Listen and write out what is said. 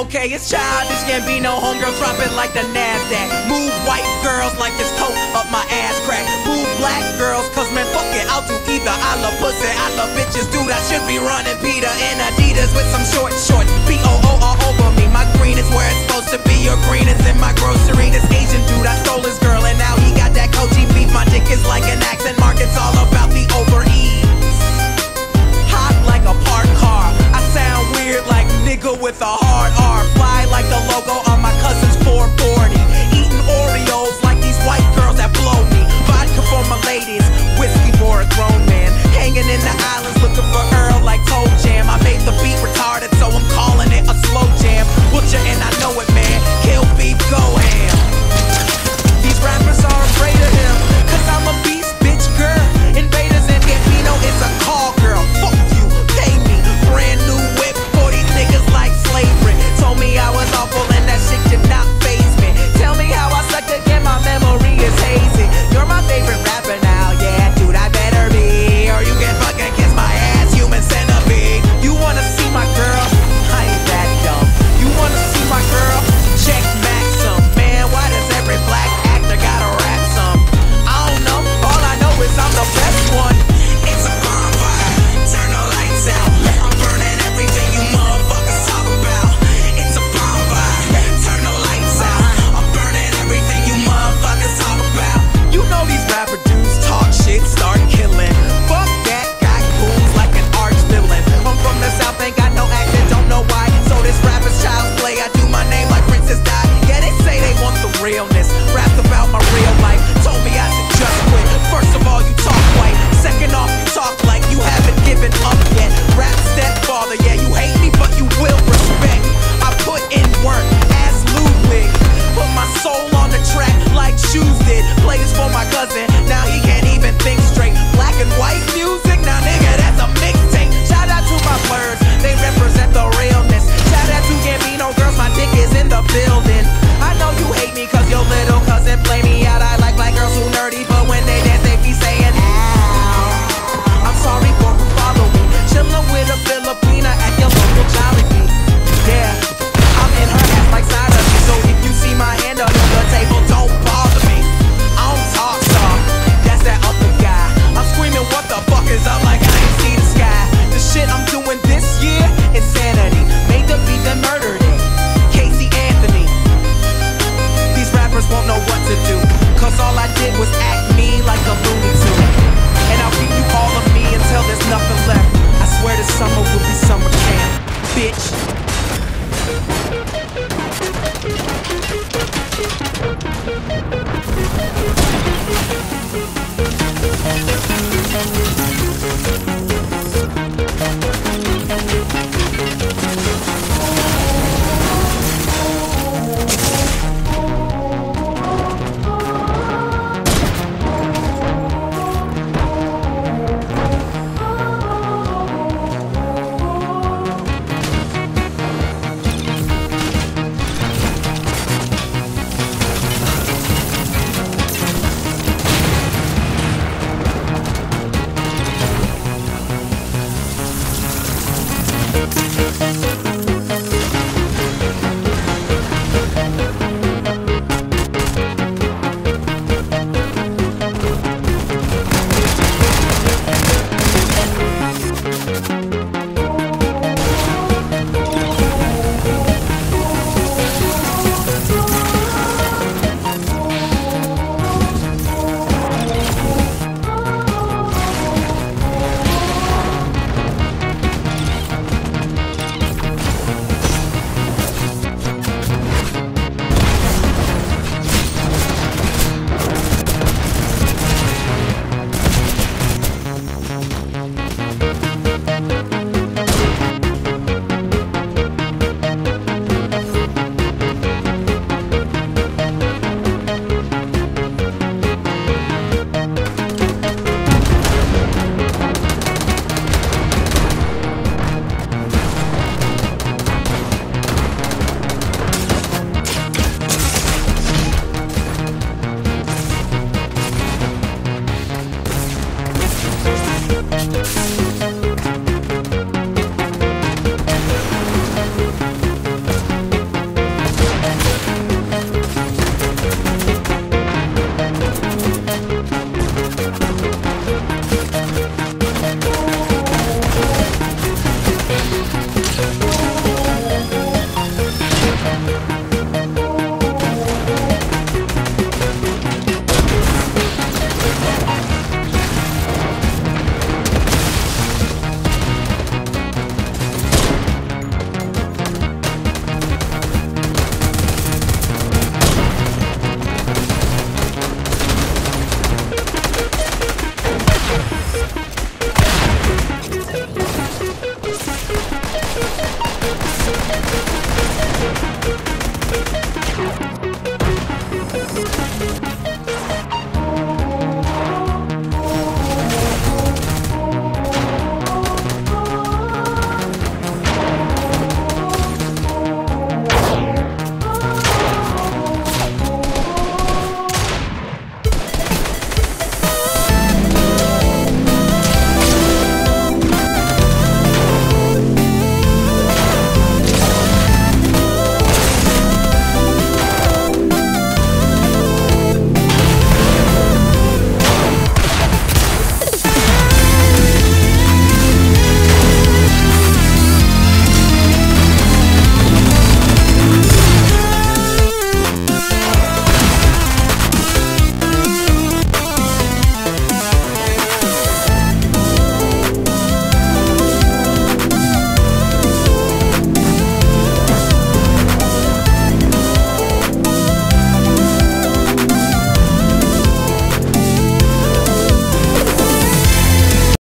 Okay, it's childish, can't be no homegirl dropping like the NASDAQ. Move white girls like this coat up my ass crack. Move black girls, cause man, fuck it, I'll do either. I love pussy, I love bitches, dude. I should be running Peter and Adidas with some short shorts. B O O all over me. My green is where it's supposed to be. Your green is in my